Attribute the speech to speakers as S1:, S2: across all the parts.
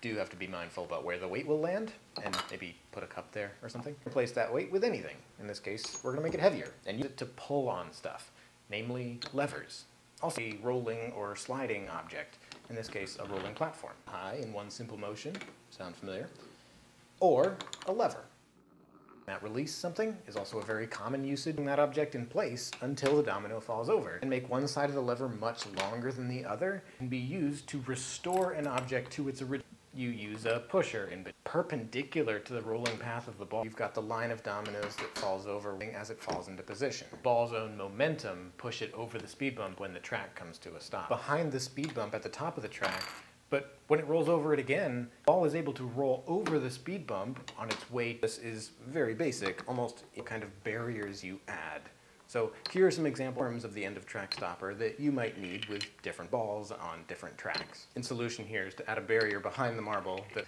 S1: do have to be mindful about where the weight will land and maybe put a cup there or something. Replace that weight with anything. In this case, we're going to make it heavier and use it to pull on stuff, namely levers. Also a rolling or sliding object, in this case a rolling platform. High in one simple motion, sound familiar? Or a lever. That release something is also a very common usage in that object in place until the domino falls over. And make one side of the lever much longer than the other and be used to restore an object to its original you use a pusher in perpendicular to the rolling path of the ball. You've got the line of dominoes that falls over as it falls into position. Ball's own momentum push it over the speed bump when the track comes to a stop. Behind the speed bump at the top of the track, but when it rolls over it again, ball is able to roll over the speed bump on its way. This is very basic, almost kind of barriers you add. So here are some example terms of the end of track stopper that you might need with different balls on different tracks. In solution here is to add a barrier behind the marble that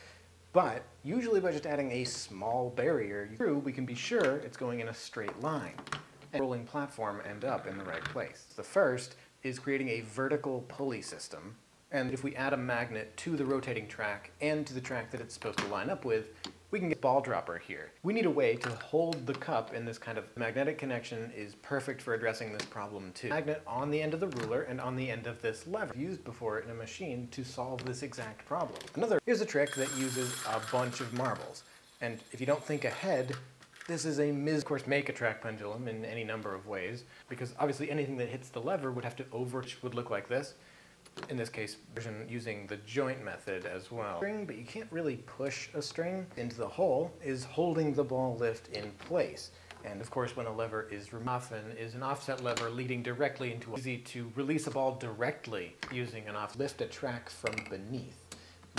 S1: but usually by just adding a small barrier through, we can be sure it's going in a straight line and rolling platform end up in the right place. The first is creating a vertical pulley system and if we add a magnet to the rotating track and to the track that it's supposed to line up with, we can get ball dropper here. We need a way to hold the cup in this kind of magnetic connection is perfect for addressing this problem too. Magnet on the end of the ruler and on the end of this lever used before in a machine to solve this exact problem. Another, here's a trick that uses a bunch of marbles. And if you don't think ahead, this is a mis, of course, make a track pendulum in any number of ways, because obviously anything that hits the lever would have to over, would look like this in this case, version using the joint method as well. String, but you can't really push a string into the hole, is holding the ball lift in place. And of course, when a lever is often is an offset lever leading directly into easy to release a ball directly using an off lift a track from beneath.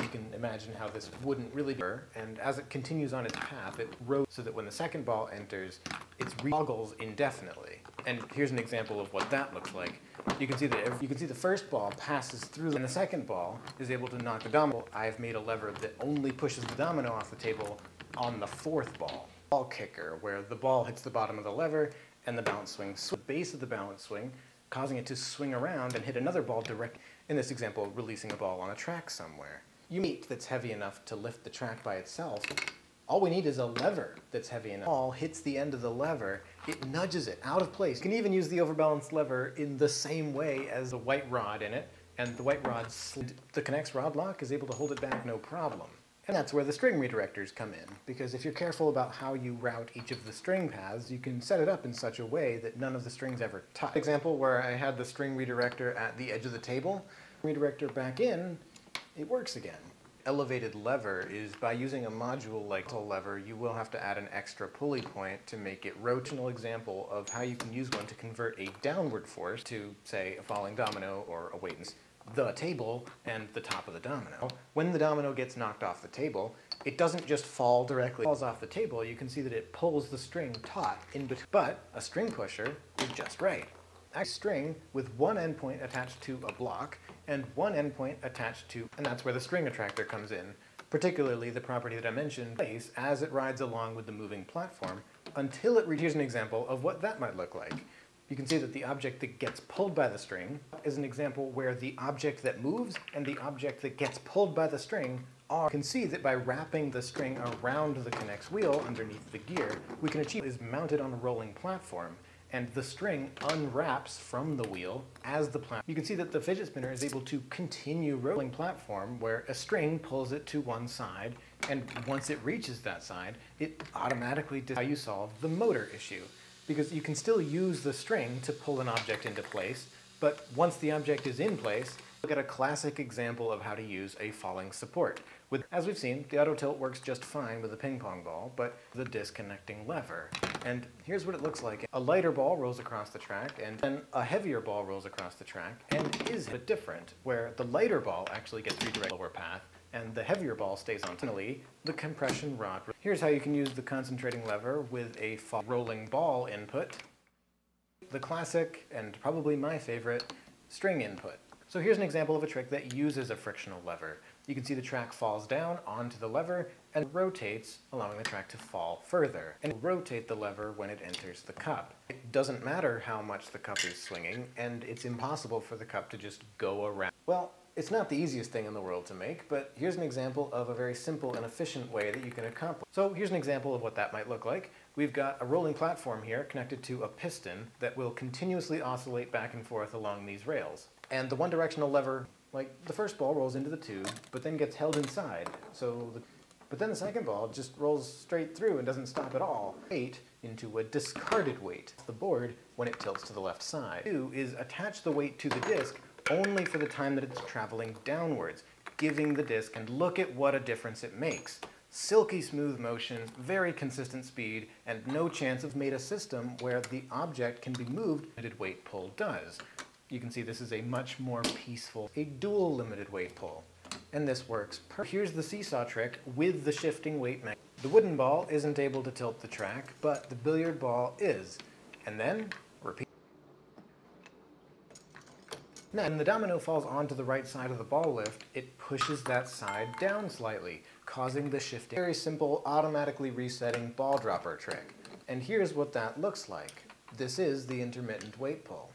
S1: You can imagine how this wouldn't really be, and as it continues on its path, it rotates so that when the second ball enters, it toggles indefinitely. And here's an example of what that looks like. You can see that you can see the first ball passes through, and the second ball is able to knock the domino. I've made a lever that only pushes the domino off the table on the fourth ball. Ball kicker, where the ball hits the bottom of the lever and the balance swing, the base of the balance swing, causing it to swing around and hit another ball direct. In this example, releasing a ball on a track somewhere. You meet that's heavy enough to lift the track by itself. All we need is a lever that's heavy enough. Hits the end of the lever it nudges it out of place. You can even use the overbalanced lever in the same way as the white rod in it, and the white rod, the K'NEX rod lock is able to hold it back no problem. And that's where the string redirectors come in, because if you're careful about how you route each of the string paths, you can set it up in such a way that none of the strings ever touch. Example where I had the string redirector at the edge of the table, redirector back in, it works again elevated lever is by using a module like a lever, you will have to add an extra pulley point to make it rotational example of how you can use one to convert a downward force to, say, a falling domino or a weight the table and the top of the domino. When the domino gets knocked off the table, it doesn't just fall directly, it falls off the table. You can see that it pulls the string taut in between. But a string pusher is just right. A string with one endpoint attached to a block and one endpoint attached to, and that's where the string attractor comes in, particularly the property that I mentioned, place as it rides along with the moving platform until it reaches an example of what that might look like. You can see that the object that gets pulled by the string is an example where the object that moves and the object that gets pulled by the string are. You can see that by wrapping the string around the K'NEX wheel underneath the gear, we can achieve is mounted on a rolling platform and the string unwraps from the wheel as the platform. You can see that the fidget spinner is able to continue rolling platform where a string pulls it to one side and once it reaches that side, it automatically how you solve the motor issue. Because you can still use the string to pull an object into place, but once the object is in place, look at a classic example of how to use a falling support. With, as we've seen, the auto tilt works just fine with a ping pong ball, but the disconnecting lever. And here's what it looks like. A lighter ball rolls across the track, and then a heavier ball rolls across the track, and is a bit different, where the lighter ball actually gets redirected lower path, and the heavier ball stays on. Finally, the compression rod. Here's how you can use the concentrating lever with a rolling ball input. The classic, and probably my favorite, string input. So here's an example of a trick that uses a frictional lever you can see the track falls down onto the lever and rotates, allowing the track to fall further. And rotate the lever when it enters the cup. It doesn't matter how much the cup is swinging, and it's impossible for the cup to just go around. Well, It's not the easiest thing in the world to make, but here's an example of a very simple and efficient way that you can accomplish. So here's an example of what that might look like. We've got a rolling platform here connected to a piston that will continuously oscillate back and forth along these rails. And the one directional lever, like the first ball rolls into the tube, but then gets held inside. So, the, but then the second ball just rolls straight through and doesn't stop at all. Weight into a discarded weight. The board when it tilts to the left side. Two is attach the weight to the disc only for the time that it's traveling downwards, giving the disc, and look at what a difference it makes. Silky smooth motion, very consistent speed, and no chance of made a system where the object can be moved weight pull does. You can see this is a much more peaceful, a dual limited weight pull. And this works Here's the seesaw trick with the shifting weight mechanism. The wooden ball isn't able to tilt the track, but the billiard ball is. And then repeat. Now, when the domino falls onto the right side of the ball lift, it pushes that side down slightly, causing the shifting. Very simple, automatically resetting ball dropper trick. And here's what that looks like. This is the intermittent weight pull.